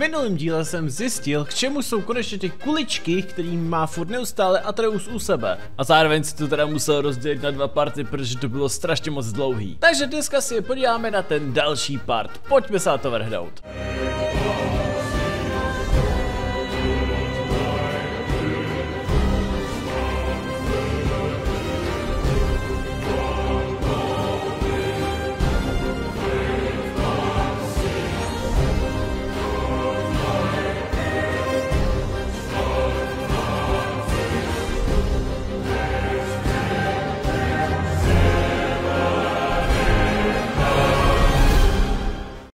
Minulém díle jsem zjistil, k čemu jsou konečně ty kuličky, který má furt neustále Atreus u sebe. A zároveň si to teda musel rozdělit na dva party, protože to bylo strašně moc dlouhý. Takže dneska si podíváme na ten další part. Pojďme se na to vrhnout.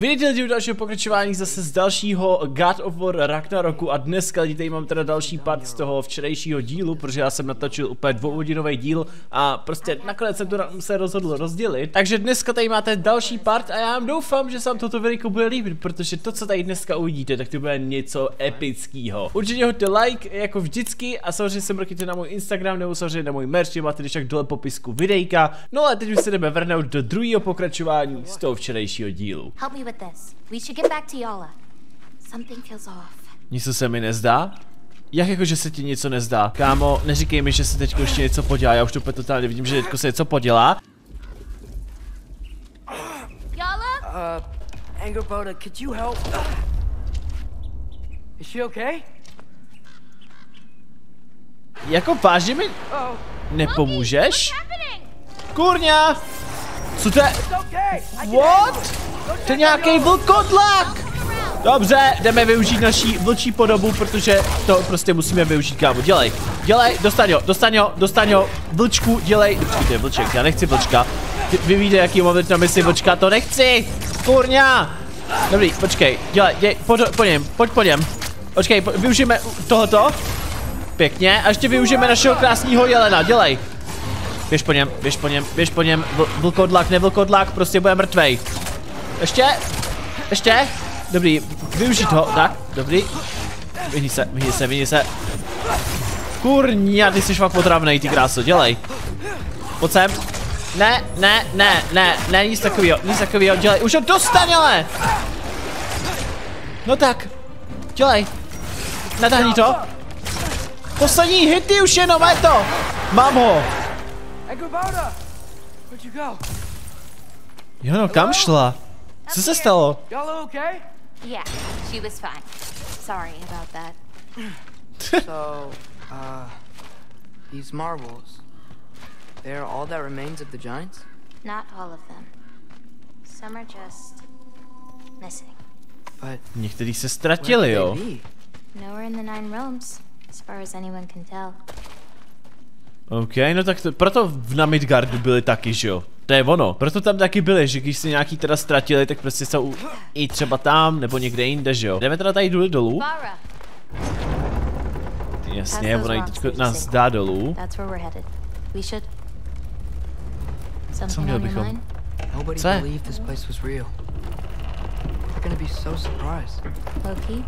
Vidíte lidi u dalšího pokračování zase z dalšího God of War Ragnaroku a dneska lidi tady mám teda další part z toho včerejšího dílu, protože já jsem natočil úplně dvouhodinový díl a prostě nakonec jsem to se rozhodl rozdělit. Takže dneska tady máte další part a já doufám, že se vám toto videjko bude líbit, protože to, co tady dneska uvidíte, tak to bude něco epického. Určitě hoďte like, jako vždycky a samozřejmě se mrkněte na můj Instagram nebo samozřejmě na můj merch, máte když tak dole popisku videjka. No a teď už se jdeme vrhnout do druhého pokračování z toho včerejšího dílu. Help me with this. We should get back to Yala. Something feels off. Něco se mi nezdá? Jak jako, že se ti něco nezdá? Kámo, neříkej mi, že se teď ještě něco podělá, já už to úplně totálně vidím, že teďko se něco podělá. Yala? Uh, Angerboda, could you help? Is she okay? Jako vážně mi Oh, nepomůžeš? Kurňa! Co to je? What? To je nějaký vlkodlak! Dobře, jdeme využít naší vlčí podobu, protože to prostě musíme využít, kámo. Dělej, dělej, dostaň ho, dostaň ho, dostaň ho, vlčku, dělej. Počkejte, vlček, já nechci vlčka. Vy víte, jaký mám teď na mysli vlčka, to nechci! Kurňa! Dobrý, počkej, dělej, dělej, pojď po něm, pojď po něm. Počkej, po, využijeme tohoto. Pěkně, a ještě využijeme našeho krásného jelena, dělej. Běž po něm, běž po něm, běž po něm, Vl vlkodlak, nevlkodlak, prostě bude mrtvej. Ještě, ještě, dobrý, využít ho, tak, dobrý. Vyhni se, vyhni se, vyhni se. Kurňa, ty jsi fakt potravnej, ty kráso, dělej. Pojď sem. Ne, ne, ne, ne, ne, nic takovýho, nic takovýho, dělej, už ho dostaň, ale. No tak, dělej. Natáhni to. Poslední hity už jenom, je to. Mám ho. Angerboda, where'd you go? Jo, no, kam šla? Co se stalo? Y'all okay? Yeah, she was fine. Sorry about that. so, uh, these marbles, they're all that remains of the giants? Not all of them. Some are just missing. But Někteří se where ztratili, could jo. they be? Nowhere in the Nine Realms, as far as anyone can tell. OK, no tak to, proto v na Midgardu byli taky, že jo? To je ono. Proto tam taky byli, že když se nějaký teda ztratili, tak prostě jsou i třeba tam, nebo někde jinde, že jo? Jdeme teda tady dolů dolů. Jasně, ona jí teďko nás dá dolů. on your bychom? Co je? believed this place was real. They're gonna be so surprised. Loki,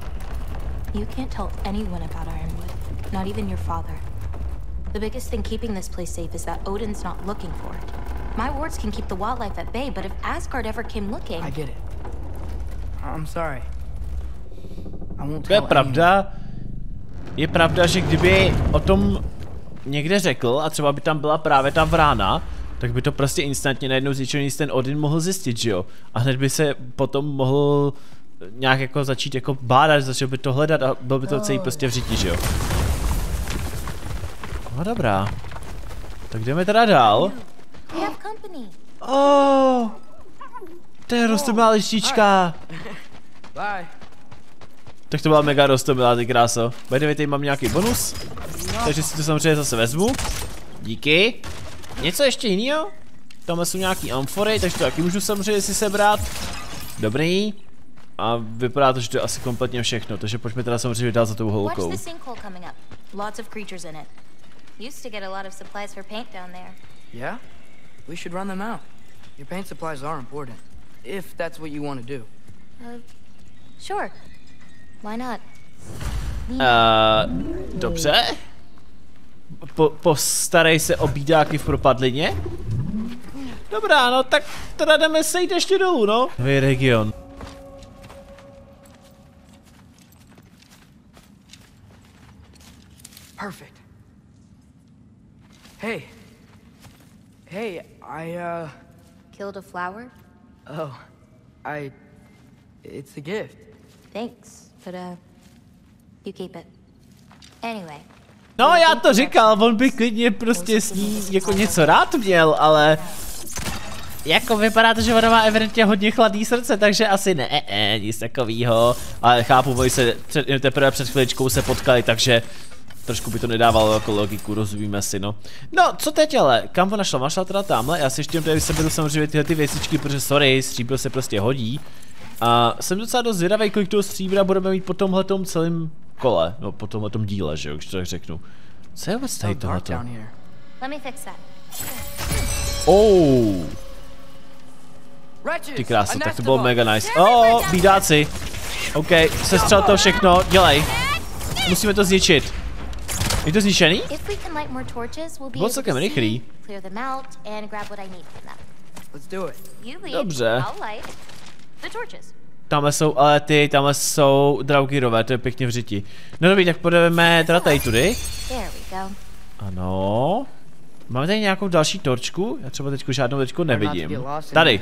you can't tell anyone about Ironwood, not even your father. The biggest thing keeping this place safe is that Odin's not looking for it. My wards can keep the wildlife at bay, but if Asgard ever came looking, I get it. I'm sorry. I won't To je tell anyone. pravda. Je pravda, že kdyby o tom někde řekl a třeba by tam byla právě ta vrána, tak by to prostě instantně najednou z ničeho nic ten Odin mohl zjistit, že jo? A hned by se potom mohl nějak jako začít jako bádat, začal by to hledat a byl by to celý prostě v řiti, že jo? No dobrá. Tak jdeme teda dál. Oh, to je rostomilá lištička. Bye. Tak to byla mega rostomilá, ty kráso. By the way, tady mám nějaký bonus. Takže si to samozřejmě zase vezmu. Díky. Něco ještě jiného? Tamhle jsou nějaký amfory, takže to taky můžu samozřejmě si sebrat. Dobrý. A vypadá to, že to je asi kompletně všechno, takže pojďme teda samozřejmě dál za tou holkou. Used to get a lot of supplies for paint down there. Yeah? We should run them out. Your paint supplies are important. If that's what you want to do. Uh, sure. Why not? Uh, dobře. Po, postarej se o bídáky v propadlině. Dobrá, no tak teda jdeme sejít ještě dolů, no. Nový region. Perfect. Hey. Hey, I, uh. Killed a flower? Oh. I. It's a gift. Thanks, but uh, you keep it. Anyway, No já to říkal, on by klidně prostě s ní jako něco rád měl, ale... Jako vypadá to, že ona má evidentně hodně chladný srdce, takže asi ne, e, e, nic takovýho. Ale chápu, oni se před, teprve před chviličkou se potkali, takže trošku by to nedávalo jako logiku, rozumíme si, no. No, co teď ale? Kam ona šla? Ona šla teda tamhle, já si ještě tady seberu samozřejmě tyhle ty věcičky, protože sorry, stříbro se prostě hodí. A jsem docela dost zvědavý, kolik toho stříbra budeme mít po tomhletom celém kole, no po tomhletom díle, že jo, když to tak řeknu. Co je vůbec tady tohleto? Oh, ty a krása, tak to bylo mega nice. Oh, bídáci. OK, sestřel to všechno, dělej. Musíme to zničit. Je to zničený? If we can light more torches, we'll be Bylo celkem rychlý. see, clear them out, and grab what I need from them. Let's do it. You lead, Dobře. I'll light the torches. Tamhle jsou ale ty, tamhle jsou draugirové, to je pěkně v řiti. No dobrý, tak půjdeme teda tady tudy. There we go. Ano. Máme tady nějakou další torčku? Já třeba teďko žádnou to nevidím. Tady.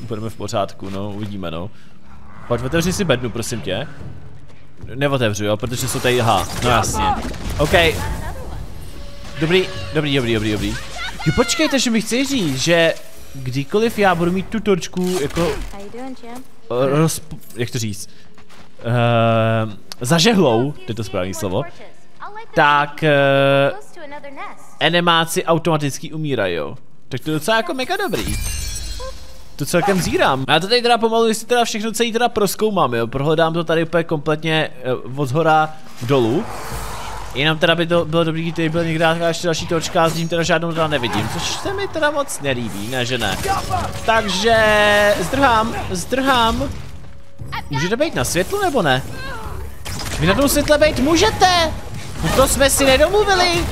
Budeme v pořádku, no, uvidíme, no. Pojď, otevři si bednu, prosím tě. Neotevřu, jo, protože jsou tady, aha, no jasně. OK. Dobrý, dobrý, dobrý, dobrý, dobrý. Jo, počkejte, že mi chci říct, že kdykoliv já budu mít tu torčku, jako, champ? roz, jak to říct, uh, zažehlou, to je to správné slovo, tak uh, nest. enemáci automaticky umírají, jo. Tak to je docela jako mega dobrý. To celkem zírám. Já to tady teda pomalu, jestli teda všechno celý teda proskoumám, jo. Prohledám to tady úplně kompletně uh, od zhora dolů. Jenom teda by to bylo dobrý, kdyby byla někde ještě další točka, a s ním teda žádnou teda nevidím, což se mi teda moc nelíbí, ne že ne. Takže zdrhám, zdrhám. Můžete být na světlu nebo ne? Vy na tom světle být můžete! No to jsme si nedomluvili!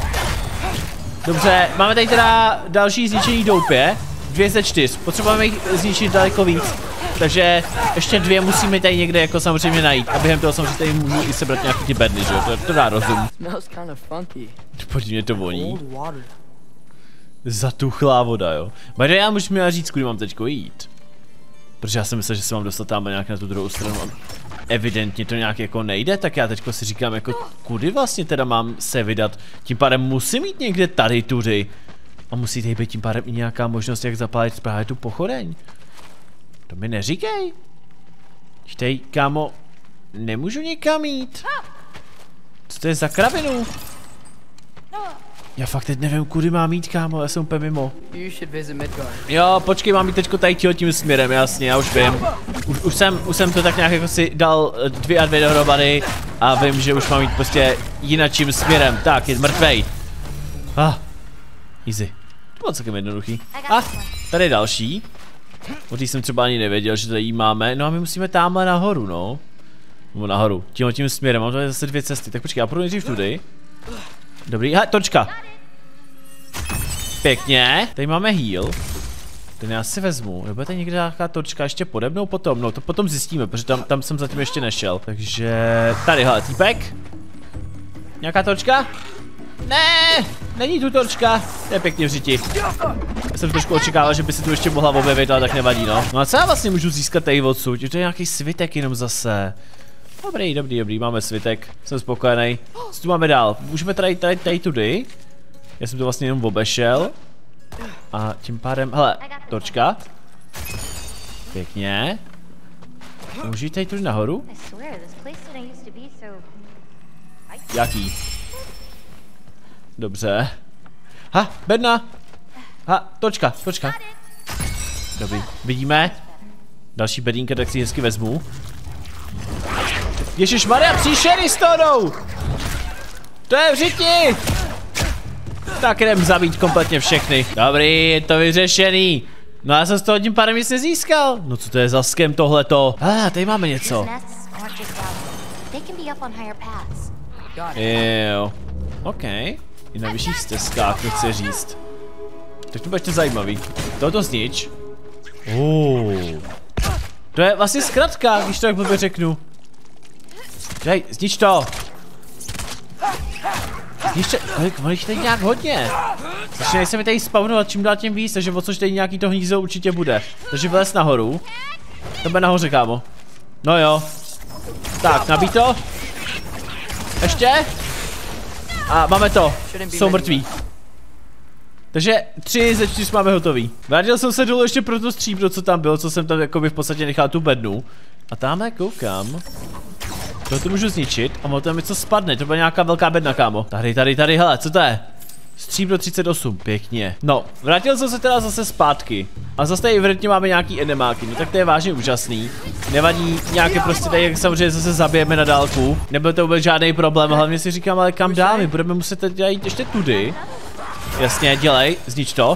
Dobře, máme tady teda další zničení doupě. Dvě ze čtyř. Potřebujeme jich zničit daleko víc. Takže ještě dvě musíme tady někde jako samozřejmě najít. A během toho samozřejmě tady můžu i sebrat nějaký ty bedny, že jo? To, to dá rozum. Podívej, mě to voní. Zatuchlá voda, jo. Bajde, já můžu měla říct, kudy mám teďko jít. Protože já jsem myslel, že se mám dostat tam nějak na tu druhou stranu. A evidentně to nějak jako nejde, tak já teďko si říkám jako, kudy vlastně teda mám se vydat. Tím pádem musím mít někde tady tudy. A musí tady být tím pádem i nějaká možnost, jak zapálit právě tu pochodeň. To mi neříkej. Chtej, kámo, nemůžu nikam jít. Co to je za kravinu? Já fakt teď nevím, kudy mám jít, kámo, já jsem úplně mimo. You should visit Midgard. Jo, počkej, mám jít teďko tady tím směrem, jasně, já už vím. Už, už, jsem, už jsem to tak nějak jako si dal eh, dvě a dvě dohromady a vím, že už mám jít prostě jinačím směrem. Tak, je mrtvej. Ah, easy. To bylo celkem jednoduchý. A, tady je další. O jsem třeba ani nevěděl, že tady jí máme. No a my musíme tamhle nahoru, no. Nebo nahoru, tímhle tím směrem, mám tady zase dvě cesty. Tak počkej, já půjdu nejdřív tudy. Dobrý, ha, točka. Pěkně, tady máme heal. Ten já si vezmu, nebo tady někde nějaká točka ještě pode mnou potom, no to potom zjistíme, protože tam, tam jsem zatím ještě nešel. Takže tady, hele, týpek. Nějaká točka? Ne, není tu točka, to je pěkně v řiti. Já jsem trošku očekával, že by se tu ještě mohla objevit, ale tak nevadí, no. No a co já vlastně můžu získat tady odsud? Je to nějaký svitek jenom zase. Dobrý, dobrý, dobrý, máme svitek, jsem spokojený. Co tu máme dál? Můžeme tady, tady, tady tudy. Já jsem to vlastně jenom obešel. A tím pádem, hele, točka. Pěkně. Můžu jít tady tudy nahoru? I swear, this place didn't used to be so... Jaký? Dobře. Ha, bedna. Ha, točka, točka. Dobrý, vidíme. Další bedínka, tak si hezky vezmu. Ježíš Maria, příšery s tónou! To je v řiti! Tak jdem zabít kompletně všechny. Dobrý, je to vyřešený. No já jsem z toho tím pádem nic nezískal. No co to je za skem tohleto? Ah, tady máme něco. Jo. OK. I na vyšších stezkách, to chci říct. Tak to bude ještě zajímavý. Toto znič. Oh. To je vlastně zkratka, když to jak blbě řeknu. Dej, znič to. Ještě, kolik, kolik tady nějak hodně. Začínají se mi tady spawnovat čím dál tím víc, takže o což tady nějaký to hnízdo určitě bude. Takže vylez nahoru. To bude nahoře, kámo. No jo. Tak, nabít to. Ještě. A máme to. Jsou mrtví. Takže tři ze čtyř máme hotový. Vrátil jsem se dolů ještě pro to stříbro, co tam bylo, co jsem tam jakoby v podstatě nechal tu bednu. A tamhle koukám. To to můžu zničit a ono tam něco spadne, to byla nějaká velká bedna, kámo. Tady, tady, tady, hele, co to je? Stříbro 38, pěkně. No, vrátil jsem se teda zase zpátky. A zase tady v máme nějaký enemáky, no tak to je vážně úžasný. Nevadí nějaké prostě tady, jak samozřejmě zase zabijeme na dálku. Nebyl to vůbec žádný problém, hlavně si říkám, ale kam dál, my budeme muset teď jít ještě tudy. Jasně, dělej, znič to.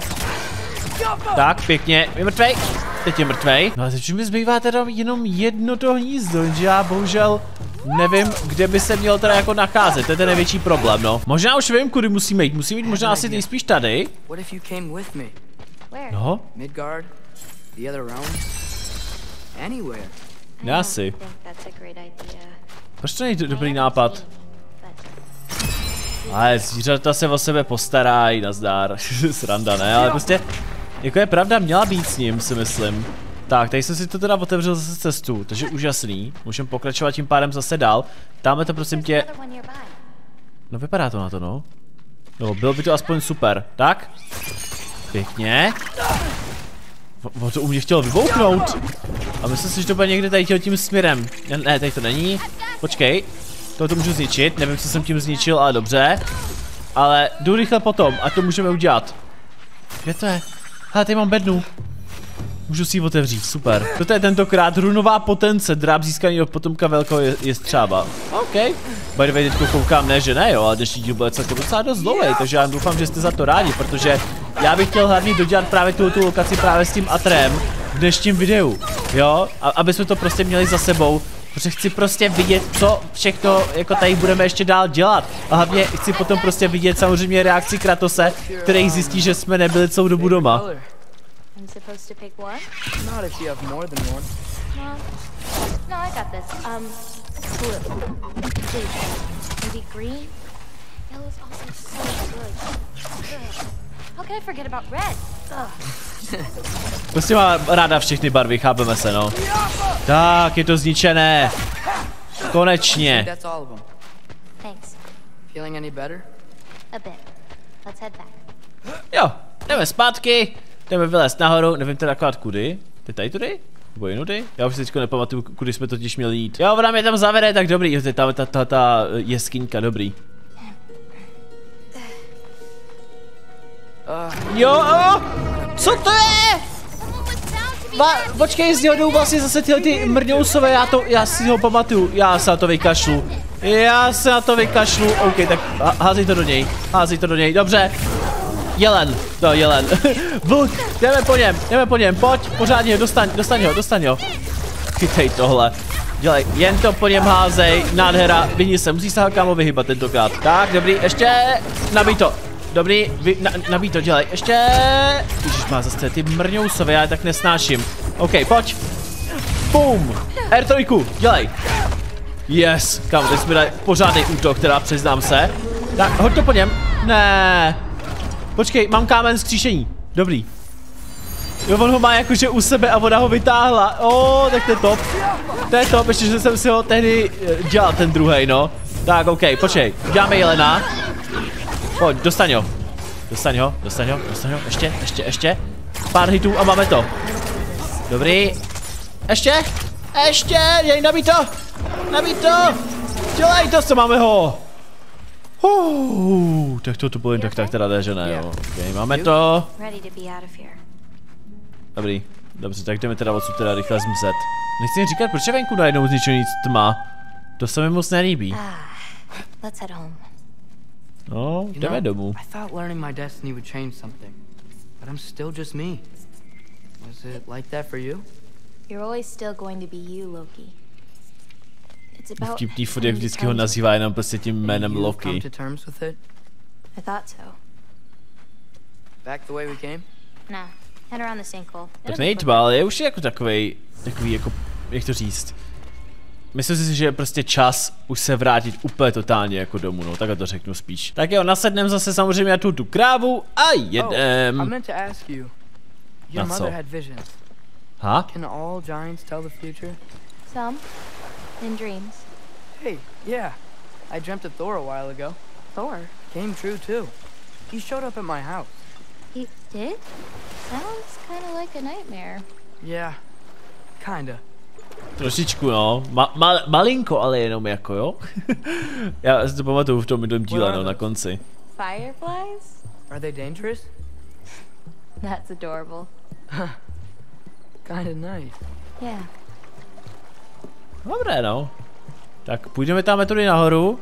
Tak, pěkně, je mrtvej. Teď je mrtvej. No a teď mi zbývá teda jenom jedno to hnízdo, že já bohužel nevím, kde by se měl teda jako nacházet, to je ten největší problém, no. Možná už vím, kudy musíme jít, musíme jít možná asi nejspíš tady. No, Midgard? The other realms? Anywhere. I já don't si. think that's a great idea. Proč to není dobrý nápad? Ale zvířata se o sebe postarají, nazdár. Sranda, ne? Ale prostě, jako je pravda, měla být s ním, si myslím. Tak, tady jsem si to teda otevřel zase cestu, takže úžasný. Můžeme pokračovat tím pádem zase dál. Dáme to prosím tě, no vypadá to na to, no. No, bylo by to aspoň super. Tak. Pěkně. O- O to u mě chtělo vybouknout. A myslím si, že to bude někde tady tím směrem. Ne, ne, tady to není. Počkej. To to můžu zničit, nevím, co jsem tím zničil, ale dobře. Ale jdu rychle potom, a to můžeme udělat. Kde to je? Hele, tady mám bednu. Můžu si ji otevřít, super. Toto je tentokrát runová potence, dráb získaný od potomka velkého je, je střába. OK. By the way, teďko koukám, ne, že ne, jo, ale dnešní díl bude celkem docela dost dlouhý, takže já doufám, že jste za to rádi, protože já bych chtěl hlavně dodělat právě tu, tu lokaci právě s tím Atrem v dnešním videu, jo, a, aby jsme to prostě měli za sebou, protože chci prostě vidět, co všechno jako tady budeme ještě dál dělat. A hlavně chci potom prostě vidět samozřejmě reakci Kratose, který zjistí, že jsme nebyli celou dobu doma. I'm supposed to pick one? Not if you have more than one. No. No, I got this. Um, blue. Please. Maybe green? Yellow's also so good. Ugh. How can I forget about red? Ugh. Prostě má ráda všechny barvy, chápeme se, no. Tak, je to zničené. Konečně. That's all of them. Thanks. Feeling any better? A bit. Let's head back. Jo, jdeme zpátky, jdeme vylézt nahoru, nevím teda akorát kudy. Ty tady tudy? Nebo jinudy? Já už teďko nepamatuju, kudy jsme totiž měli jít. Jo, ona mě tam zavede, tak dobrý, jo, to ta, ta, ta, ta jeskyňka, dobrý. Uh, Jo, o, co to je? Va, počkej, z něho jdou vlastně zase tyhle ty mrňousové, já to, já si ho pamatuju, já se na to vykašlu. Já se na to vykašlu, OK, tak há- házej to do něj, házej to do něj, dobře. Jelen, no jelen, vlk, jdeme po něm, jdeme po něm, pojď, pořádně, dostaň, dostaň ho, dostaň ho. Chytej tohle. Dělej, jen to po něm házej, nádhera, vyhni se, musí se kámo vyhybat tentokrát. Tak, dobrý, ještě, nabij to. Dobrý, vy, na, nabij to, dělej, ještě. Ježiš, má zase ty mrňousové, já je tak nesnáším. OK, pojď. Boom, R3, dělej. Yes, kámo, teď jsme dali pořádný útok, teda přiznám se. Tak, hoď to po něm. Ne. Počkej, mám kámen skříšení. Dobrý. Jo, on ho má jakože u sebe a voda ho vytáhla. O, tak to je top. To je top, ještě, že jsem si ho tehdy eh, dělal ten druhý, no. Tak, OK, počkej, děláme Jelena. Pojď, dostaň ho. Dostaň ho, dostaň ho, dostaň ho, ještě, ještě, ještě. Pár hitů a máme to. Dobrý. Ještě, ještě, jej, nabij to. Nabij to. Dělej to, co máme ho. Uh, tak to, to bylo jen tak, tak teda jde, že ne, jo. Okay, máme to. Dobrý, dobře, tak jdeme teda odsud teda rychle zmizet. Nechci jen říkat, proč je venku najednou zničený tma? To se mi moc nelíbí. Ah. No, jdeme domů. I thought learning my destiny would change something. But I'm still just me. Was it like that for you? You're always still going to be you, Loki. Vtipný furt, jak to vždycky ho nazývá jenom prostě tím jménem Loki. to terms with it? I thought so. Back the way we came? Nah, head around the sinkhole. Tak tma, ale je už jako takovej, takový jako, jak to říct. myslím si, že je prostě čas už se vrátit úplně totálně jako domů, no, takhle to řeknu spíš. Tak jo, nasednem zase samozřejmě na tu, tu krávu a Oh, jedem. meant to ask you. Your Not mother so. had visions. Ha? Can all giants tell the future? Some. In dreams. Hey, yeah. I dreamt of Thor a while ago. Thor. Came true too. He showed up at my house. He did? Sounds kind of like a nightmare. Yeah, kinda. Trošičku, no. Ma, ma, malinko, ale jenom jako, jo. Já si to pamatuju v tom jednom díle, no, na konci. Fireflies? Are they dangerous? That's adorable. Kinda nice. Yeah. Dobré, no. Tak půjdeme tam tudy nahoru.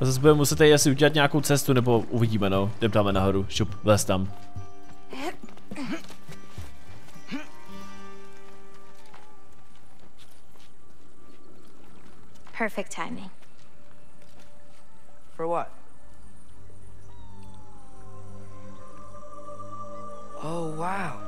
A zase budeme muset tady asi udělat nějakou cestu, nebo uvidíme, no. Jdem tam nahoru, šup, vlez tam. Perfect timing. For what? Oh, wow.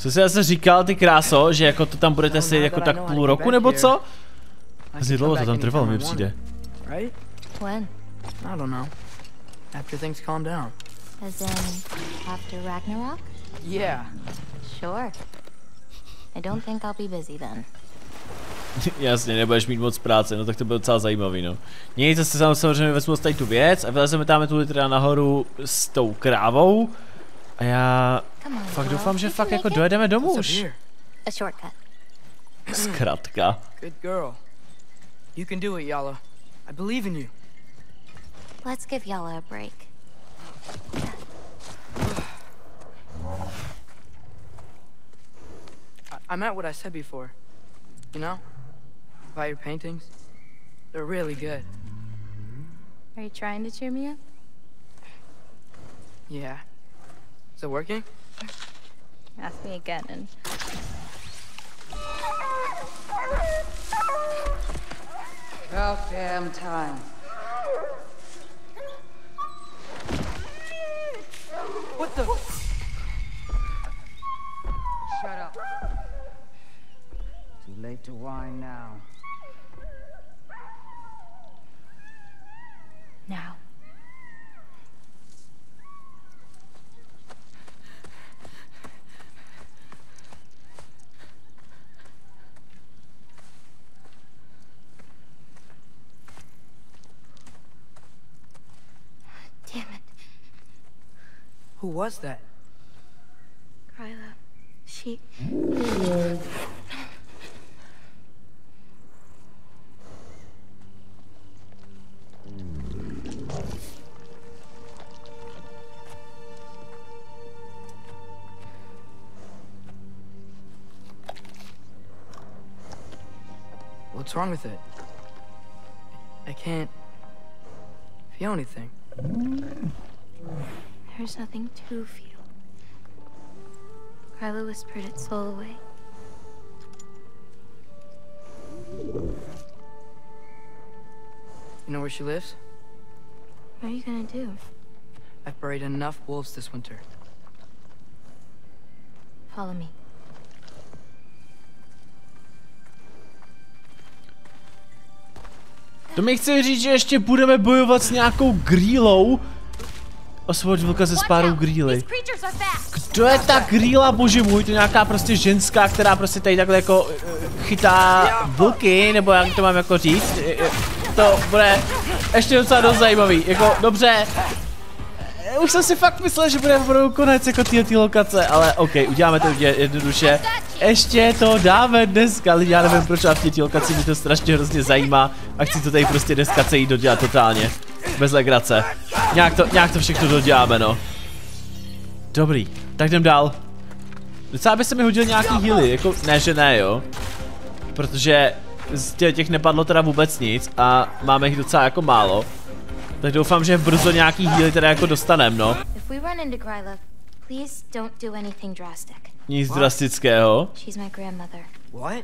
Co jsi zase říkal, ty kráso, že jako to tam budete sedět jako tak půl roku, nebo co? I Hrozně can dlouho to tam trvalo, mi přijde. want, Right? When? I don't know. After things calm down. As in after Ragnarok? Yeah. Sure. I don't think I'll be busy then. Jasně, nebudeš mít moc práce, no tak to bylo docela zajímavý, no. Nic, se sam- samozřejmě vezmu tady tu věc a vylezeme tam tu teda nahoru s tou krávou. A já Come on. fakt girl. doufám, že You fakt can jako dojedeme domů už. here? Zkrátka. Good girl. You can do it, Yala. I believe in you. Let's give Yella a break. I, I meant what I said before. You know? About your paintings. They're really good. Are you trying to cheer me up? Yeah. Is it working? Ask me again and About damn time. What the? Shut up. Too late to whine now. now. Damn it, Who was that? Kryla. She. What's wrong with it? I can't feel anything. There's nothing to feel. Kryla whispered its soul away. You know where she lives? What are you gonna do? I've buried enough wolves this winter. Follow me. To mi chce říct, že ještě budeme bojovat s nějakou grýlou. Osvoboď vlka ze spárou grýly. Kdo je ta grýla, bože můj, to je nějaká prostě ženská, která prostě tady takhle jako eh, chytá vlky, nebo jak to mám jako říct. Eh, eh, To bude ještě docela dost zajímavý, jako dobře. Už jsem si fakt myslel, že bude opravdu konec jako ty lokace, ale ok, uděláme to je- jednoduše. Ještě to dáme dneska, lidi, já nevím proč, ale v těch lokaci mě to strašně hrozně zajímá a chci to tady prostě dneska celý dodělat totálně. Bez legrace. Nějak to, nějak to všechno doděláme, no. Dobrý, tak jdem dál. Docela by se mi hodil nějaký healy, jako ne, že ne, jo. Protože z tě- těch nepadlo teda vůbec nic a máme jich docela jako málo. Tak doufám, že brzo nějaký healy teda jako dostanem, no. Nic drastického.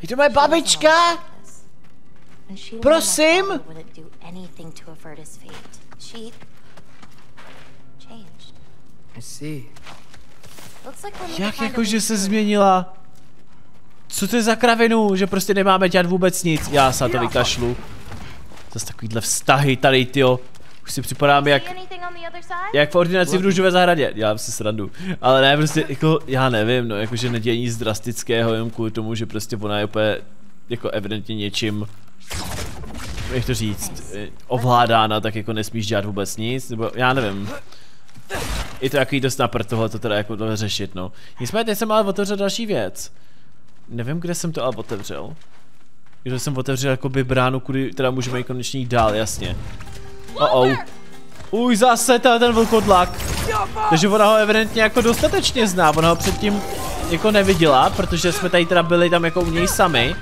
Je to moje babička! Prosím? Jak jako, že se změnila? Co to je za kravinu, že prostě nemáme dělat vůbec nic? Já se to vykašlu. Zase takovýhle vztahy tady, tyjo. Už si připadám jak, jak v ordinaci v růžové zahradě. Dělám si srandu. Ale ne, prostě jako, já nevím, no, jakože neděje nic drastického, jenom kvůli tomu, že prostě ona je úplně, jako evidentně něčím, jak to říct, eh, ovládána, tak jako nesmíš dělat vůbec nic, nebo já nevím. Je to jaký dost napr tohle to teda jako tohle řešit, no. Nicméně teď jsem ale otevřel další věc. Nevím, kde jsem to ale otevřel. Že jsem otevřel jakoby bránu, kudy teda můžeme jít konečně jít dál, jasně. Oh oh. Uj, zase ten, ten vlkodlak. Takže ona ho evidentně jako dostatečně zná, ona ho předtím jako neviděla, protože jsme tady teda byli tam jako u něj sami.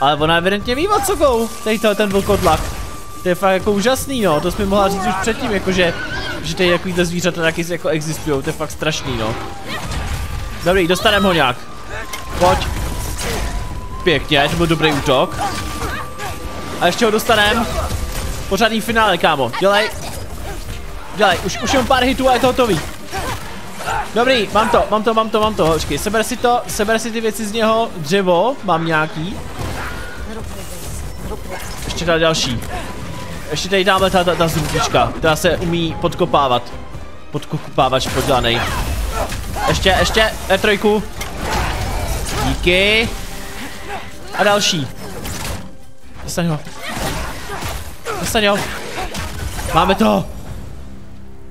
Ale ona evidentně ví co go, tady ten vlkodlak. To je fakt jako úžasný, no, to jsme mohla říct už předtím, jakože, že tady takovýhle zvířata taky jako existují, to je fakt strašný, no. Dobrý, dostaneme ho nějak. Pojď. Pěkně, to byl dobrý útok. A ještě ho dostanem. Pořádný finále, kámo. Dělej. Dělej, už, už jenom pár hitů a je to hotový. Dobrý, mám to, mám to, mám to, mám to, hočky. Seber si to, seber si ty věci z něho, dřevo, mám nějaký. Ještě další. Ještě tady dáme ta, ta, ta zrubička, která se umí podkopávat. Podkopávač podělaný. Ještě, ještě, E3. Díky. A další. Dostaň ho. Dostaň ho. Máme to.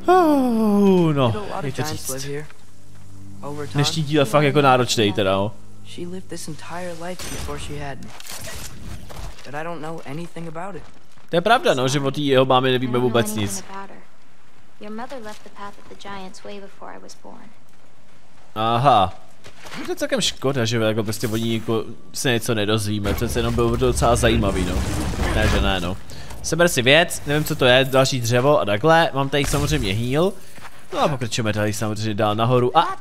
Uh, no, jak to říct. Dnešní díl je fakt jako náročný teda, no. she lived this entire life before she had me. But I don't know anything about it. To je pravda, no, že o té jeho mámě nevíme vůbec nic. Aha. To je celkem škoda, že jako prostě o ní jako se něco nedozvíme, přece jenom bylo to docela zajímavý, no. Ne, že ne, no. Seber si věc, nevím co to je, další dřevo a takhle, mám tady samozřejmě heal. No a pokračujeme tady samozřejmě dál nahoru a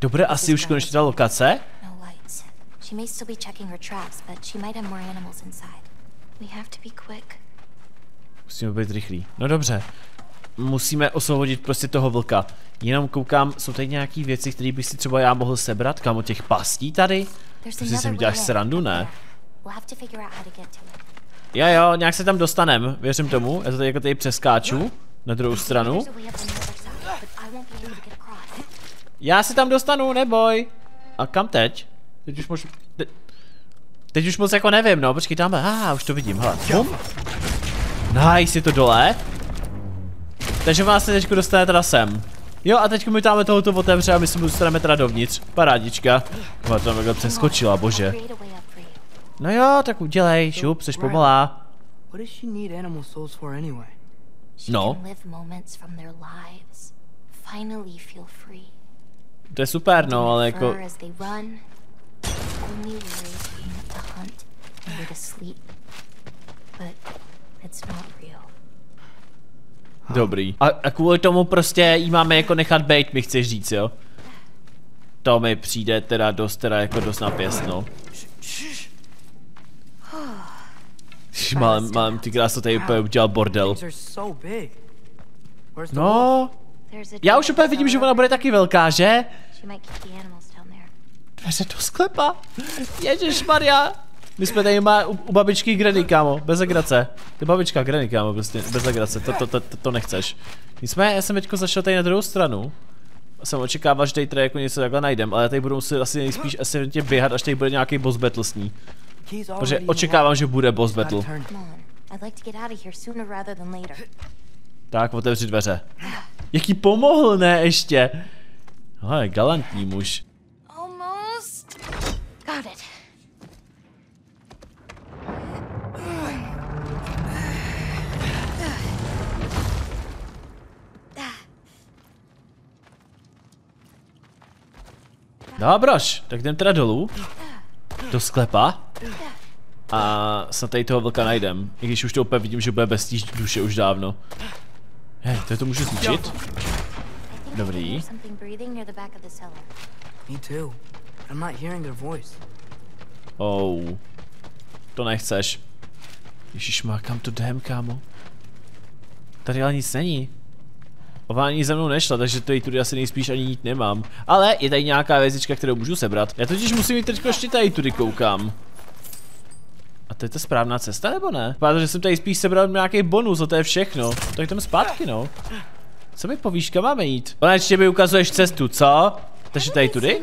dobré, asi už konečně ta lokace. No. She may still be checking her traps, but she might have more animals inside. Musíme být rychlí. No dobře. Musíme osvobodit prostě toho vlka. Jenom koukám, jsou tady nějaký věci, které bych si třeba já mohl sebrat, kam od těch pastí tady? Prostě si another mi děláš srandu, ne? there. We'll have to figure out how to get to it. Jo jo, nějak se tam dostanem, věřím tomu. Já to tady jako tady přeskáču na druhou stranu. Já se tam dostanu, neboj. A kam teď? Teď už mož... Te... Teď už moc jako nevím, no, počkej, tamhle, ah, už to vidím, hele, bum. Nice, je to dole. Takže vás se teďko dostane teda sem. Jo, a teďko mi tamhle tohoto otevře a my se mu dostaneme teda dovnitř. Parádička. Ona tam takhle přeskočila, bože. A. No jo, tak udělej, šup, seš pomalá. No. To je super, no, ale jako... Fur as they run. Only worry being to or to sleep. But it's not real. Dobrý. A, a kvůli tomu prostě jí máme jako nechat bejt, mi chceš říct, jo? To mi přijde teda dost, teda jako dost napěst, no. Málem, málem ty krás to tady úplně udělal bordel. No, já už úplně vidím, že ona bude taky velká, že? Dveře do sklepa. Ježíš Maria. My jsme tady má u, u babičky Granny, kámo, bez legrace. Ty babička Granny, kámo, prostě, bez legrace, to, to, to, to, to nechceš. Nicméně, já jsem teďko zašel tady na druhou stranu. Jsem očekával, že tady teda jako něco takhle najdem, ale tady budu muset asi nejspíš asi tě běhat, až tady bude nějaký boss battle s ní. Protože očekávám, že bude boss battle. Tak, otevři dveře. Jaký pomohl, ne, ještě. Ale galantní muž. Almost. Got it. Dobroš, tak jdem teda dolů. Do sklepa. A snad tady toho vlka najdem. I když už to úplně vidím, že bude bez té duše už dávno. Hej, to to můžu zničit? Dobrý. Oh. To nechceš. Ježišmar, kam to jdem, kámo? Tady ale nic není. Ova ani za mnou nešla, takže to tudy asi nejspíš ani jít nemám. Ale je tady nějaká vězička, kterou můžu sebrat. Já totiž musím jít teď ještě tady tudy koukám. A to je ta správná cesta, nebo ne? Protože jsem tady spíš sebral nějaký bonus, a to je všechno. Tak jdem zpátky, no. Co mi povíš, kam máme jít? Konečně mi ukazuješ cestu, co? Takže tady tudy?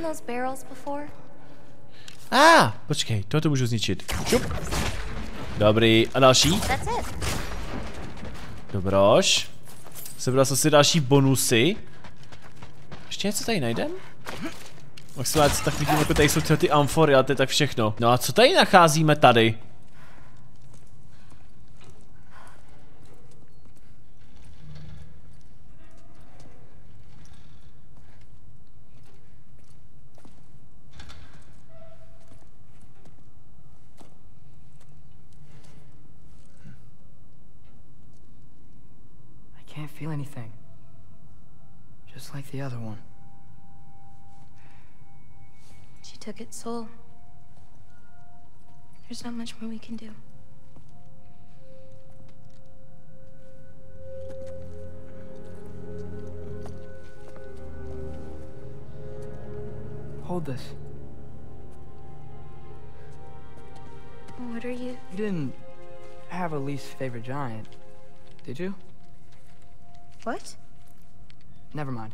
A, ah, počkej, tohle můžu zničit. Čup. Dobrý, a další? Dobroš. Sebral jsem si další bonusy. Ještě něco tady najdem? Maximálně tak vidím, jako tady jsou ty amfory, ale to je tak všechno. No a co tady nacházíme tady? The other one. She took its soul. There's not much more we can do. Hold this. What are you? You didn't have a least favorite giant, did you? What? Never mind.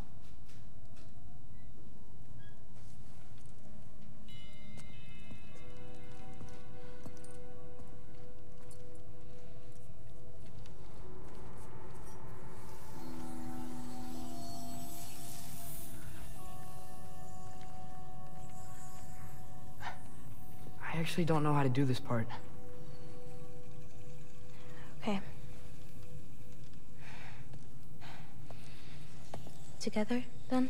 Actually don't know how to do this part. Okay. Together, then?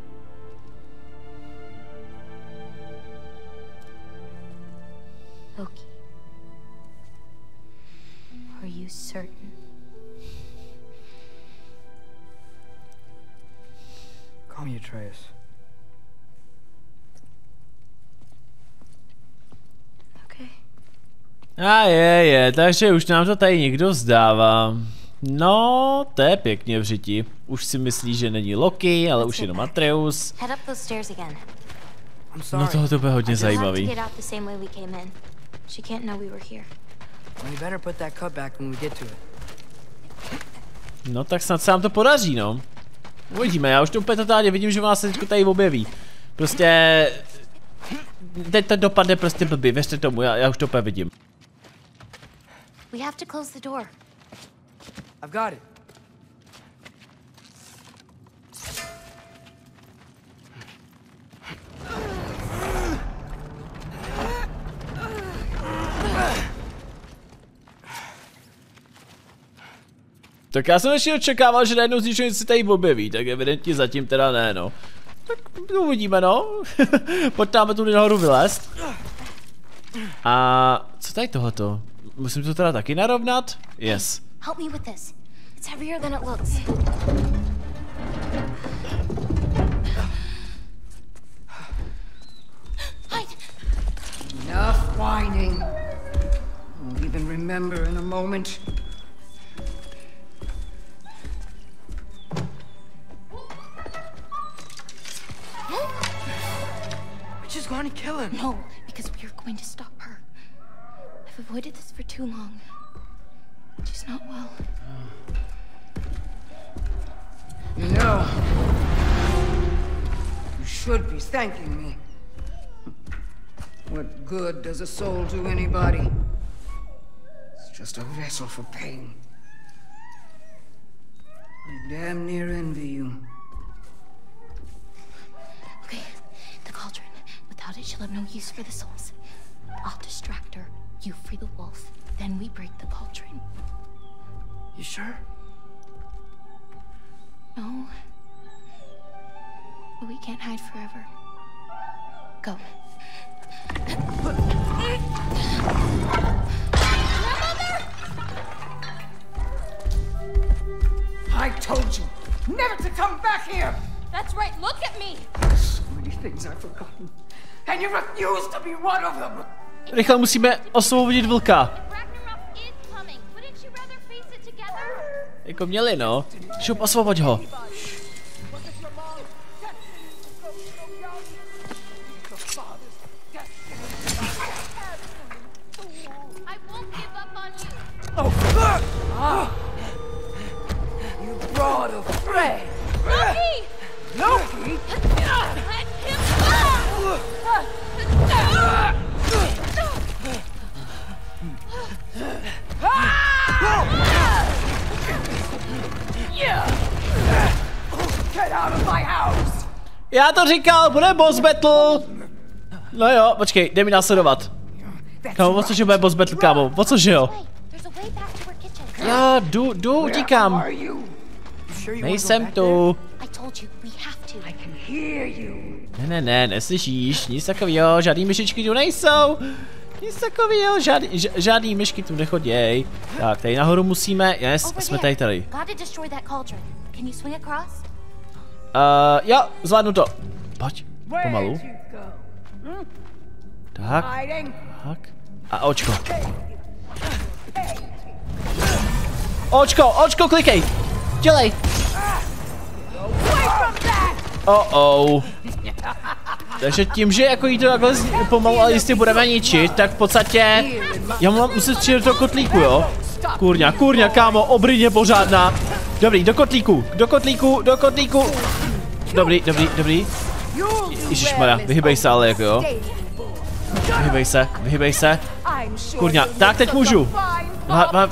Loki. Are you certain? Call me Atreus. Okay. A je, je, takže už nám to tady někdo zdává. No, to je pěkně v řiti. Už si myslí, že není Loki, ale už jenom Atreus. No tohle to bude hodně zajímavý. She can't know we were here. We better put that cut back when we get to it. No tak snad se nám to podaří, no. Uvidíme, já už to úplně totálně vidím, že vás se teďko tady objeví. Prostě... Teď to dopadne prostě blbý, věřte tomu, já, já už to úplně vidím. We have to close the door. I've got it. Tak já jsem ještě očekával, že najednou z ničeho nic se tady objeví, tak evidentně zatím teda ne, no. Tak uvidíme, no. Pojďme tu nahoru vylézt. A co tady tohleto? Musím to teda taky narovnat? Yes. Help me with this. It's heavier than it looks. Hide! Enough whining. Won't even remember in a moment. Going to kill him. No, because we are going to stop her. I've avoided this for too long. She's not well. You know, you should be thanking me. What good does a soul do anybody? It's just a vessel for pain. I damn near envy you. Without it, she'll have no use for the souls. I'll distract her. You free the wolf. Then we break the cauldron. You sure? No. But we can't hide forever. Go. I told you never to come back here! That's right, look at me! So many things I've forgotten. And you refuse to be one of them! Rychle musíme osvobodit vlka. Ragnarok is coming. Wouldn't you rather face it together? Jako měli, no. Šup, osvoboď ho. I won't give up on you. You brought of prey! Loki! Já to říkal, bude boss battle. No jo, počkej, jde mi následovat. Kámo, o co, že bude boss battle, kámo? O co, že jo? Já jdu, jdu, utíkám. Nejsem tu. Ne, ne, ne, neslyšíš, nic takového, žádný myšičky tu nejsou. Nic takového, žádný, žádný myšky tu nechoděj. Tak, tady nahoru musíme, yes, Over jsme tady tady. Gotta destroy that cauldron. Can you swing across? Uh, jo, zvládnu to. Pojď, pomalu. Go? Tak, tak. A očko. Očko, očko, klikej. Dělej. Oh oh. Takže tím, že jako jí to takhle pomalu, ale jistě budeme ničit, tak v podstatě já mám muset přijít do toho kotlíku, jo? Kurňa, kurňa, kámo, obrině pořádná. Dobrý, do kotlíku, do kotlíku, do kotlíku. Dobrý, dobrý, dobrý. Ježišmarja, vyhybej se ale jako jo. Vyhybej se, vyhybej se. Kurňa, tak teď můžu. Ona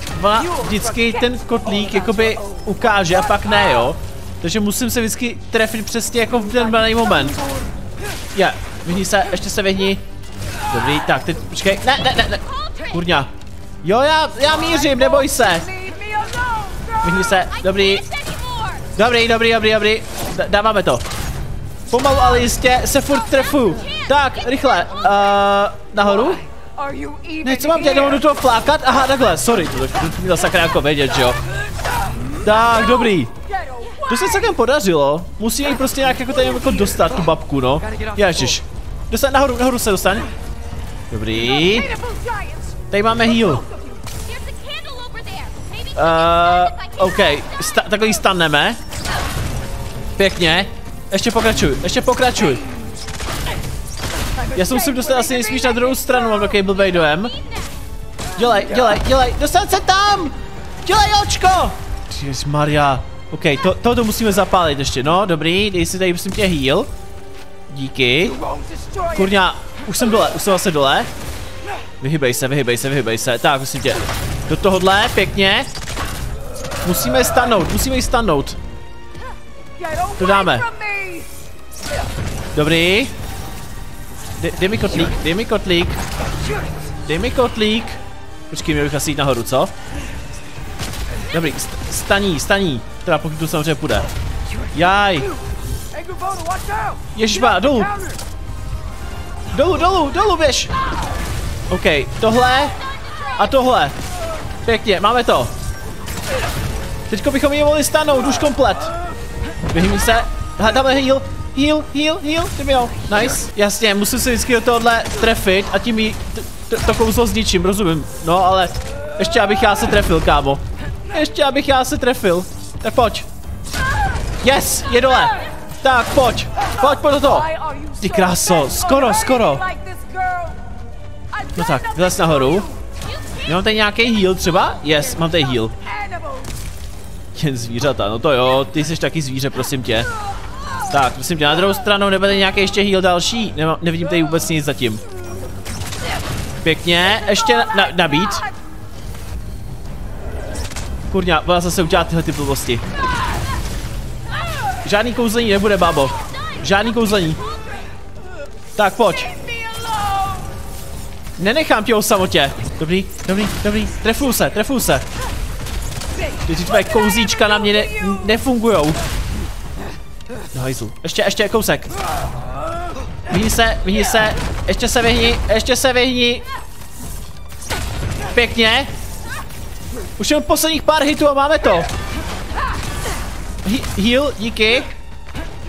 vždycky ten kotlík jakoby ukáže a pak ne, jo. Takže musím se vždycky trefit přesně jako v ten daný moment. Je, vyhni se, ještě se vyhni. Dobrý, tak teď, počkej, ne, ne, ne, ne. Kurňa. Jo, já, já mířím, neboj se. Vyhni se, dobrý, dobrý, dobrý, dobrý, dobrý. D dáváme to. Pomalu, ale jistě se furt trefu. Tak, rychle, uh, nahoru. Ne, co mám dělat, nemám do toho flákat? Aha, takhle, sorry, to, to, to měl sakra jako vědět, že jo. Tak, dobrý. To se celkem podařilo. Musí jí prostě nějak jako tady jako dostat tu babku, no. Ježiš. Dostaň nahoru, nahoru se dostaň. Dobrý. Tady máme heal. Uh, OK, Sta ji staneme. Pěkně. Ještě pokračuj, ještě pokračuj. Já se musím dostat asi nejspíš na druhou stranu, mám takový blbej dojem. Dělej, dělej, dělej, dostat se tam! Dělej, očko! Ježiš Maria. OK, to, tohoto musíme zapálit ještě, no, dobrý, dej si tady prosím tě heal. Díky. Kurňa, už jsem dole, už jsem zase dole. Vyhybej se, vyhybej se, vyhybej se, tak prosím tě. Do tohohle, pěkně. Musíme stanout, musíme ji stanout. To dáme. Dobrý. De, dej mi kotlík, dej mi kotlík. Dej mi kotlík. Počkej, měl bych asi jít nahoru, co? Dobrý, st staní, staní. Teda pokud tu samozřejmě půjde. Jaj. Ježba, dolů. Dolů, dolů, dolů běž. OK, tohle a tohle. Pěkně, máme to. Teďko bychom je mohli stanout, už komplet. Vyhni se. Dáme heal, heal, heal, heal, jdeme jo. Nice. Jasně, musím se vždycky do tohohle trefit a tím jí to kouzlo zničím, rozumím. No ale ještě abych já se trefil, kámo. Ještě abych já se trefil. Tak pojď. Yes, je dole. Tak pojď, pojď po to. Ty kráso, skoro, skoro. No tak, vylez nahoru. Mám tady nějaký heal třeba? Yes, mám tady heal. Jen zvířata, no to jo, ty jsi taky zvíře, prosím tě. Tak, prosím tě, na druhou stranu nebude nějaký ještě heal další. Nemám, nevidím tady vůbec nic zatím. Pěkně, ještě na, na, nabít. Kurňa, byla zase udělat tyhle ty blbosti. Žádný kouzlení nebude, babo. Žádný kouzlení. Tak, pojď. Nenechám tě o samotě. Dobrý, dobrý, dobrý. Trefuju se, trefuju se. Ty ty tvoje kouzíčka na mě ne, nefungujou. No hajzlu. Ještě, ještě kousek. Vyhni se, vyhni se. Ještě se vyhni, ještě se vyhni. Pěkně. Už jen posledních pár hitů a máme to. He heal, díky.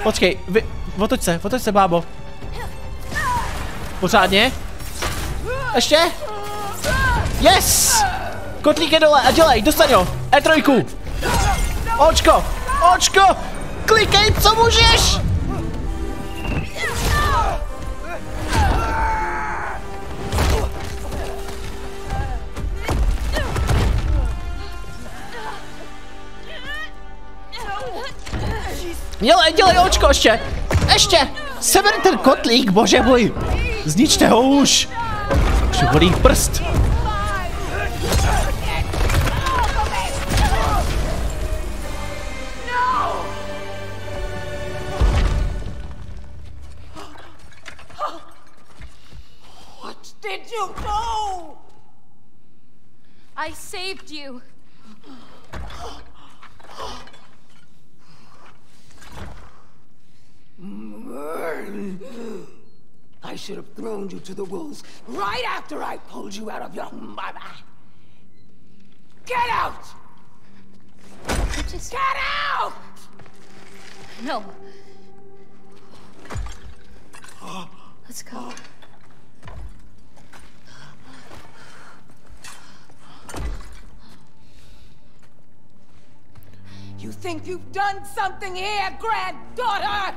Počkej, vy, otoč se, otoč se, bábo. Pořádně. Ještě. Yes! Kotlík je dole a dělej, dostaň ho. E3. Očko, očko. Klikej, co můžeš. Dělej, dělej očko ještě! Ještě! Sever ten kotlík, bože můj! Zničte ho už! Bolí prst! Did you? I saved you. I should have thrown you to the wolves right after I pulled you out of your mother. Get out! Just Get out! no. Let's go. You think you've done something here, granddaughter?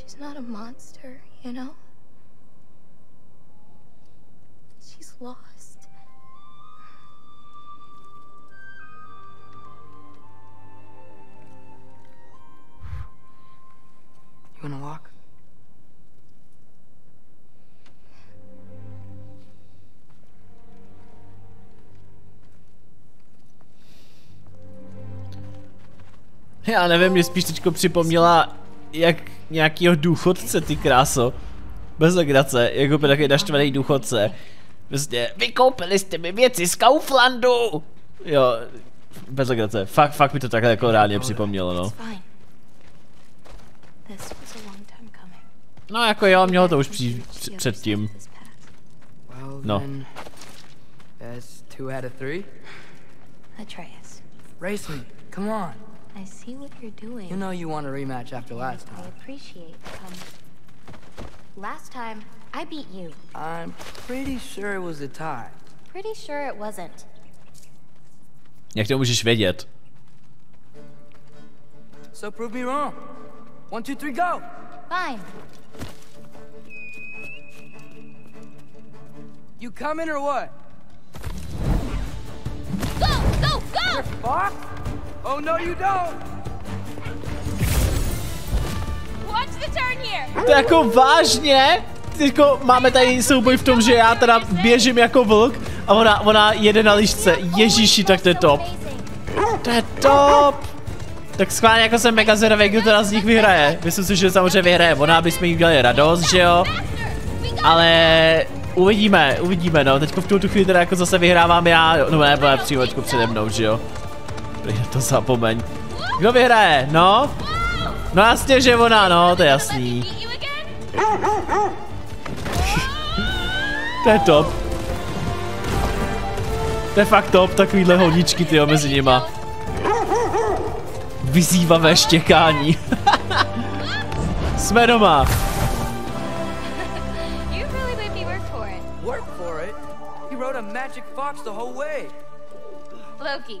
She's not a monster, you know? She's lost. You wanna walk? Já nevím, mě spíš teďko připomněla jak nějakýho důchodce, ty kráso. Bez legrace, jako by takový naštvaný důchodce. Prostě, vykoupili jste mi věci z Kauflandu! Jo, bez legrace. Fakt, fakt mi to takhle jako reálně připomnělo, no. It's fine. This was a long time coming. No jako jo, mělo to už přijít před- understands předtím. No. then. That's two out of three. Atreus, Race me. Come on. I see what you're doing. You know you want a rematch after last time. I time. appreciate. Um, last time I beat you. I'm pretty sure it was a tie. Pretty sure it wasn't. Jak to můžeš vědět? So prove me wrong. One, two, three, go! Fine. You coming or what? Go, go, go! Fuck! Oh no, you don't! Watch the turn here. To jako vážně? Jako máme tady souboj v tom, že já teda běžím jako vlk a ona, ona jede na lišce. Ježíši, tak to je top. To je top! Tak schválně jako jsem mega zvědavý, kdo teda z nich vyhraje. Myslím si, že samozřejmě vyhraje ona, aby jsme jí udělali radost, že jo? Ale uvidíme, uvidíme no. Teďko v tuto chvíli teda jako zase vyhrávám já, no ne, bude přímo teďko přede mnou, že jo? Prý to zapomeň. Kdo vyhraje? No? No jasně, že ona, no, to je jasný. To je top. To je fakt top, takovýhle hodičky, tyjo, mezi nima. Vyzývavé štěkání. Jsme doma. You really made me work for it. Work for it. He rode a magic fox the whole way. Loki.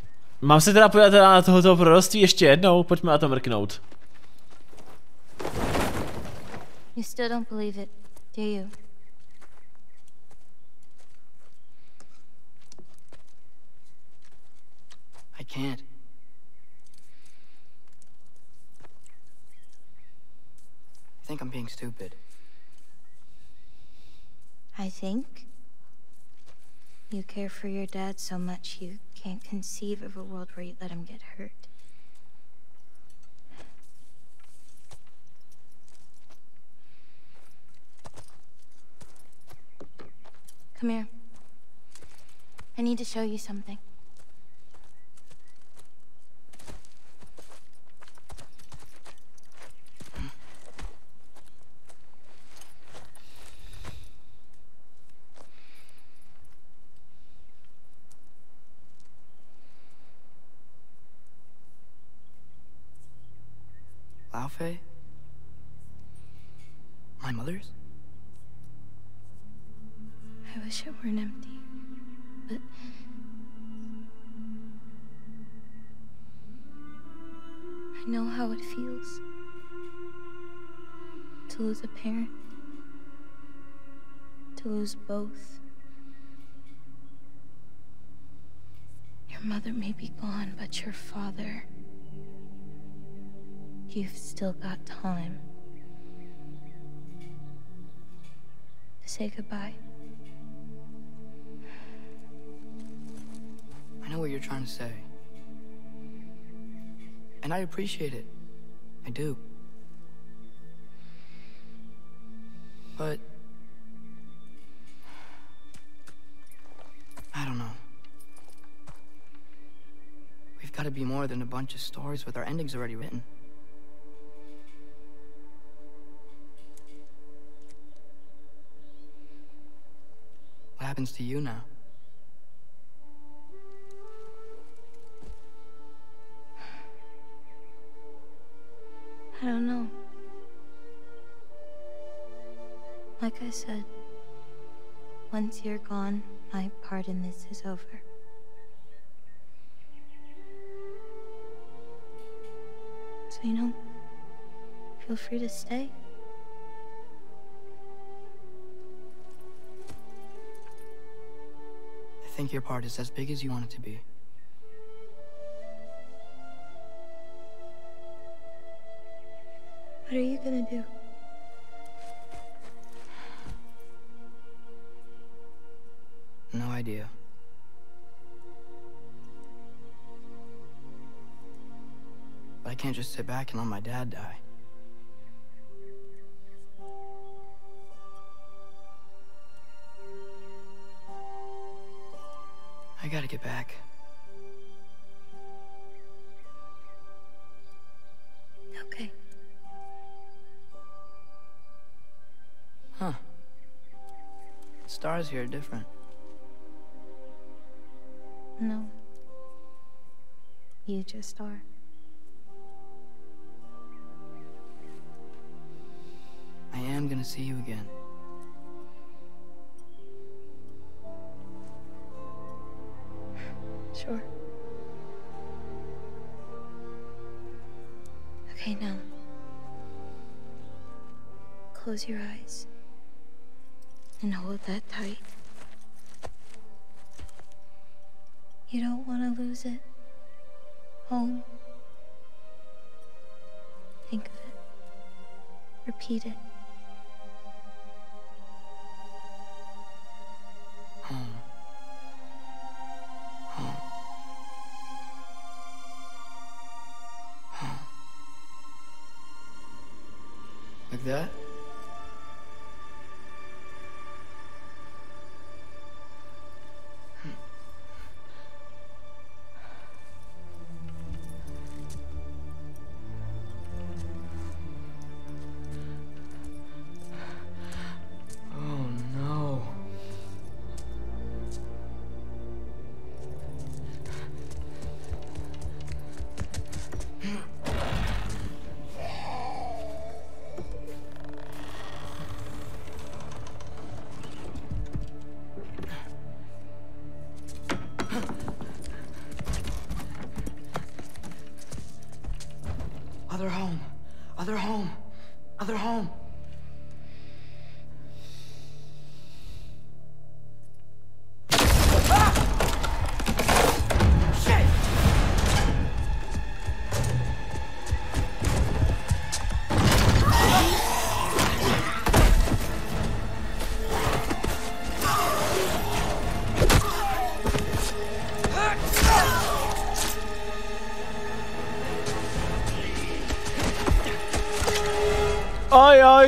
Mám se teda podívat teda na tohoto proroctví ještě jednou, pojďme na to mrknout. You still don't believe it, do you? I can't. I think I'm being stupid. I think you care for your dad so much you can't conceive of a world where you let him get hurt. Come here. I need to show you something. Lao Fei? My mother's? I wish it weren't empty, but I know how it feels to lose a parent, to lose both. Your mother may be gone, but your father. You've still got time to say goodbye. I know what you're trying to say. And I appreciate it. I do. But. I don't know. We've got to be more than a bunch of stories with our endings already written. Happens to you now? I don't know. Like I said, once you're gone, my part in this is over. So, you know, feel free to stay. Think your part is as big as you want it to be. What are you gonna do? No idea. But I can't just sit back and let my dad die. I gotta get back. Okay. Huh. Stars here are different. No. You just are. I am gonna see you again. Close your eyes. And hold that tight. You don't want to lose it. Home. Think of it. Repeat it.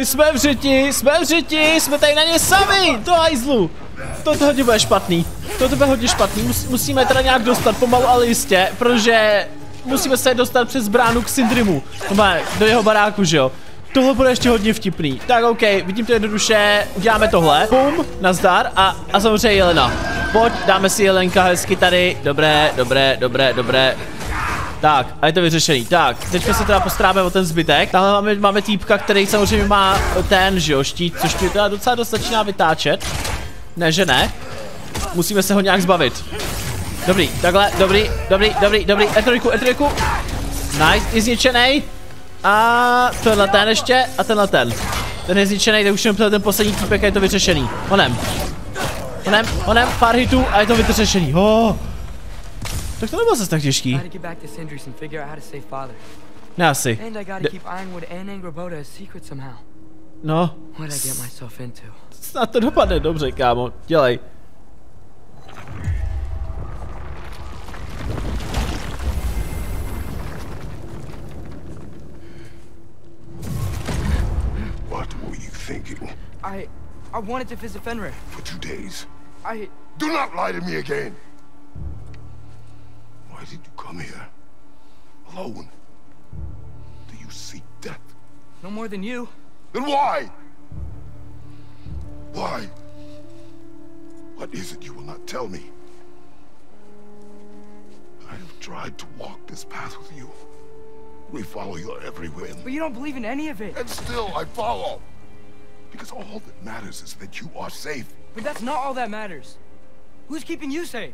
Jsme v řeti, jsme v řeti, jsme tady na ně sami, to hajzlu. To hodně bude špatný, to bude hodně špatný, Mus, musíme teda nějak dostat pomalu, ale jistě, protože musíme se dostat přes bránu k Syndrimu, to má do jeho baráku, že jo. Tohle bude ještě hodně vtipný. Tak OK, vidím to jednoduše, uděláme tohle. Bum, nazdar a, a samozřejmě Jelena. Pojď, dáme si Jelenka hezky tady. Dobré, dobré, dobré, dobré. Tak, a je to vyřešený. Tak, teďka se teda postaráme o ten zbytek. Tam máme, máme týpka, který samozřejmě má ten, že jo, štít, což mi teda docela dost začíná vytáčet. Ne, že ne. Musíme se ho nějak zbavit. Dobrý, takhle, dobrý, dobrý, dobrý, dobrý, etriku, etriku. Nice, je zničený. A tenhle ten ještě, a tenhle ten. Ten je zničený, tak už jenom ten poslední týpek a je to vyřešený. Honem. Honem, honem, pár hitů a je to vyřešený. Oh. Tak to nebylo zase tak těžký. I gotta get back to Sindris and figure out how to save father. Ne asi. And I gotta D- keep Ironwood and Angrabota a secret somehow. No, What did I get myself into? snad to dopadne dobře, kámo. Dělej. What were you thinking? I... I wanted to visit Fenrir. For two days. I... Do not lie to me again! Why did you come here? Alone? Do you seek death? No more than you. Then why? Why? What is it you will not tell me? I have tried to walk this path with you. We follow your every whim. But you don't believe in any of it. And still I follow. Because all that matters is that you are safe. But that's not all that matters. Who's keeping you safe?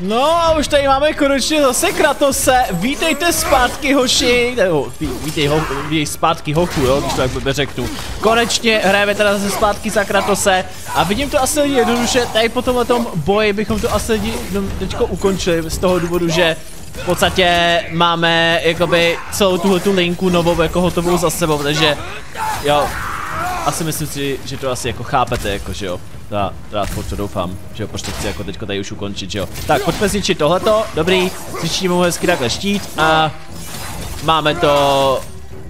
No a už tady máme konečně zase Kratose. Vítejte zpátky, hoši. Nebo, ví, vítej, ho, vítej zpátky, hochu, jo, když to tak blbě řeknu. Konečně hrajeme teda zase zpátky za Kratose. A vidím to asi jednoduše, tady po tomhle tom boji bychom to asi teďko ukončili z toho důvodu, že v podstatě máme jakoby celou tuhle tu linku novou jako hotovou za sebou, takže jo, asi myslím si, že to asi jako chápete, jako že jo. Já rád to doufám, že jo, proč to chci jako teďko tady už ukončit, že jo. Tak, pojďme zničit tohleto, dobrý, zničíme mu hezky takhle štít a máme to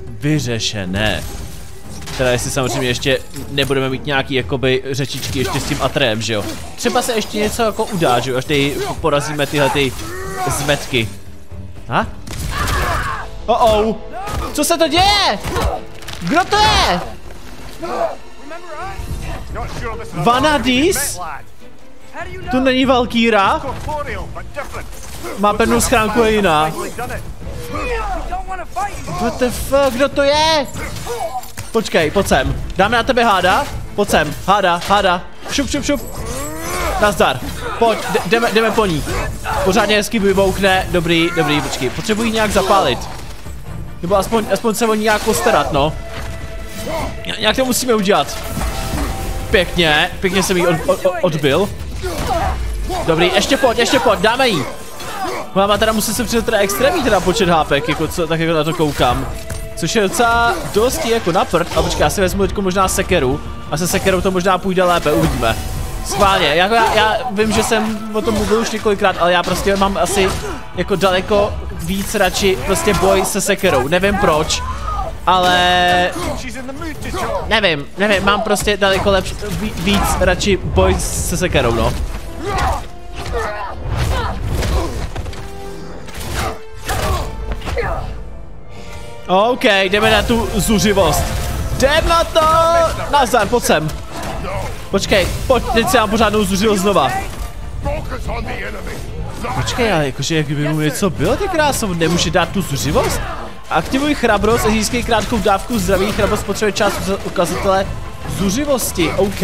vyřešené. Teda jestli samozřejmě ještě nebudeme mít nějaký jakoby řečičky ještě s tím atrem, že jo. Třeba se ještě něco jako udá, že jo, až tady porazíme tyhle ty zmetky. Ha? Oh oh. Co se to děje? Kdo to je? Vanadis? To není Valkýra? Má pevnou schránku je jiná. What the fuck, kdo to je? Počkej, pojď sem. Dáme na tebe háda? Pojď sem, háda, háda. Šup, šup, šup. Nazdar. Pojď, jdeme, jdeme po ní. Pořádně hezky vybouchne. Dobrý, dobrý, počkej. Potřebuji nějak zapálit. Nebo aspoň, aspoň se o ní nějak postarat, no. Ně- Nějak to musíme udělat. Pěkně, pěkně jsem jí od, od, od, odbil. Dobrý, ještě pojď, ještě pojď, dáme jí. Máma teda musí se přidat teda extrémní teda počet hápek, jako co, tak jako na to koukám. Což je docela dosti jako na prd. A počkej, já si vezmu teďko možná sekeru. A se sekerou to možná půjde lépe, uvidíme. Schválně, jako já, já vím, že jsem o tom mluvil už několikrát, ale já prostě mám asi jako daleko víc radši prostě boj se sekerou. Nevím proč, ale nevím, nevím, mám prostě daleko lepší, ví- víc radši boj se sekerou, no. OK, jdeme na tu zuřivost. Jdem na to! Nazdar, pojď sem. Počkej, pojď, teď si dám pořádnou zuřivost znova. Počkej, ale jakože jak by mu něco bylo, ty kráso, nemůže dát tu zuřivost? Aktivuj chrabrost a získej krátkou dávku zdraví, chrabrost potřebuje část ukazatele zuřivosti, OK.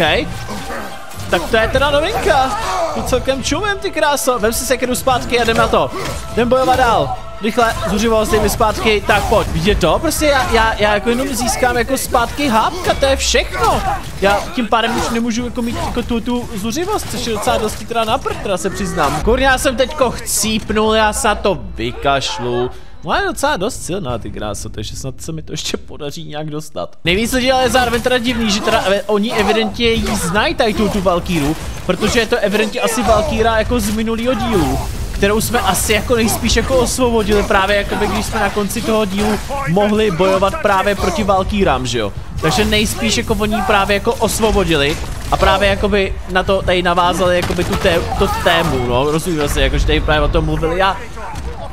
Tak to je teda novinka. Tu celkem čumím, ty kráso. Vem si sekeru zpátky a jdem na to. Jdem bojovat dál. Rychle, zuřivost, dej mi zpátky, tak pojď. Je to? Prostě já, já, já jako jenom získám jako zpátky hápka, to je všechno. Já tím pádem už nemůžu jako mít jako tu, tu zuřivost, což je docela dosti teda na prd, teda se přiznám. Kurně, já jsem teďko chcípnul, já se to vykašlu. Má docela dost silná ty kráso, takže snad se mi to ještě podaří nějak dostat. Nejvíc co dělá je zároveň teda divný, že teda e, oni evidentně jí znají tady tu, tu Valkýru, protože je to evidentně asi Valkýra jako z minulého dílu kterou jsme asi jako nejspíš jako osvobodili právě jako by když jsme na konci toho dílu mohli bojovat právě proti Valkýrám, že jo. Takže nejspíš jako oni právě jako osvobodili a právě jakoby na to tady navázali jakoby tu té, to tému, no, rozumíme se, jakože tady právě o tom mluvili. Já,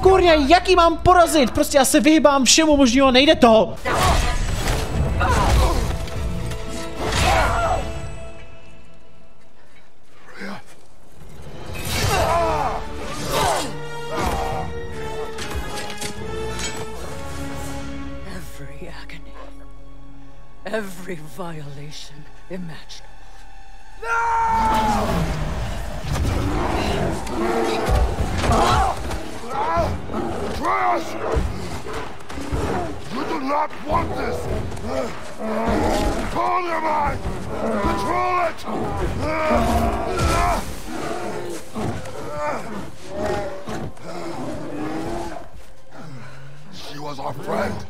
kurně, jaký mám porazit? Prostě já se vyhybám všemu možného, nejde to. Every agony. Every violation imaginable. Atreus! You do not want this! Control your mind! Control it! She was our friend.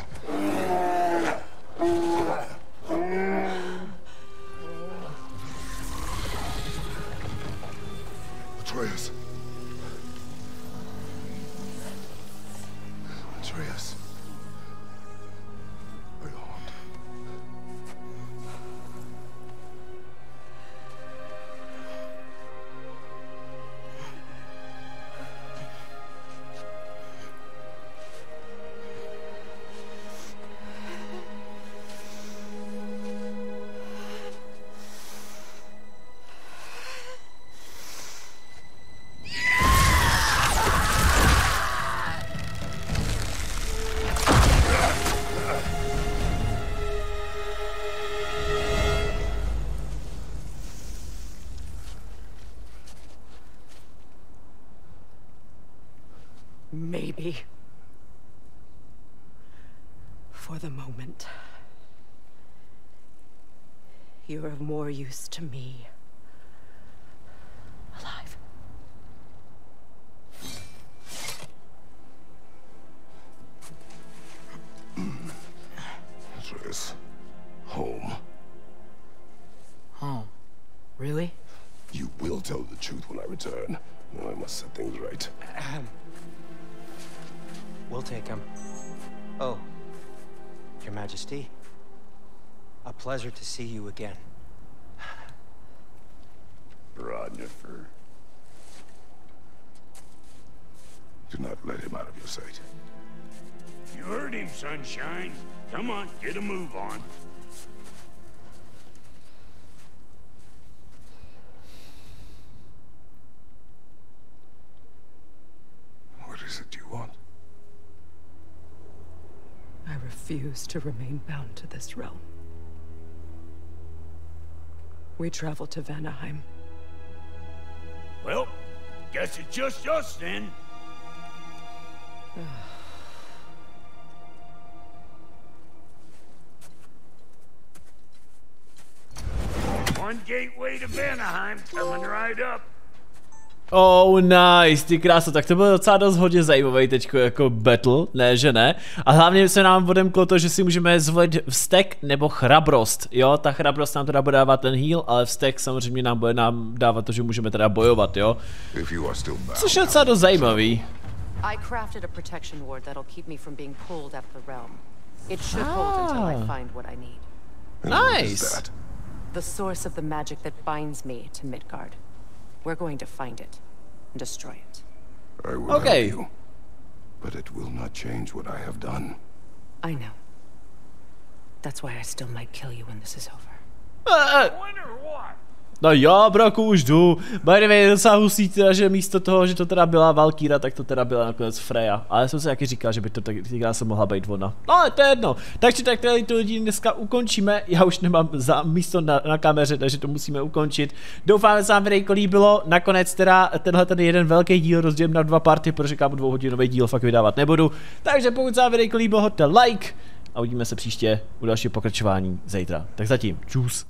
You're of more use to me. Alive. Atreus, home. Home. Really? You will tell the truth when I return. Now I must set things right. We'll take him. Oh, Your Majesty. A pleasure to see you again. Rodnifer. Do not let him out of your sight. You heard him, Sunshine. Come on, get a move on. What is it you want? I refuse to remain bound to this realm. We travel to Vanaheim. Well, guess it's just us then. One gateway to Vanaheim coming right up. Oh, nice, ty krása, tak to bylo docela dost hodně zajímavý teď jako battle, ne, že ne. A hlavně se nám odemklo to, že si můžeme zvolit vztek nebo chrabrost, jo, ta chrabrost nám teda bude dávat ten heal, ale vztek samozřejmě nám bude nám dávat to, že můžeme teda bojovat, jo. Což je docela dost zajímavý. I crafted a protection ward that'll keep me from being pulled out of the realm. It should hold until I Ah. find what I need. and Nice. that? The source of the magic that binds me to Midgard. We're going to find it and destroy it. I will Okay. help you. But it will not change what I have done. I know. That's why I still might kill you when this is over. Eh, eh. When what? No jo, braku, už jdu. By the way, docela hustý teda, že místo toho, že to teda byla Valkýra, tak to teda byla nakonec Freya. Ale jsem si taky říkal, že by to tak se mohla být ona. No ale to je jedno. Takže tak tady to lidi dneska ukončíme. Já už nemám za místo na, na kameře, takže to musíme ukončit. Doufám, že se vám videjko líbilo. Nakonec teda tenhle ten jeden velký díl rozdělím na dva party, protože kámo dvouhodinový díl fakt vydávat nebudu. Takže pokud se vám videjko líbilo, hoďte like a uvidíme se příště u dalšího pokračování zítra. Tak zatím, čus.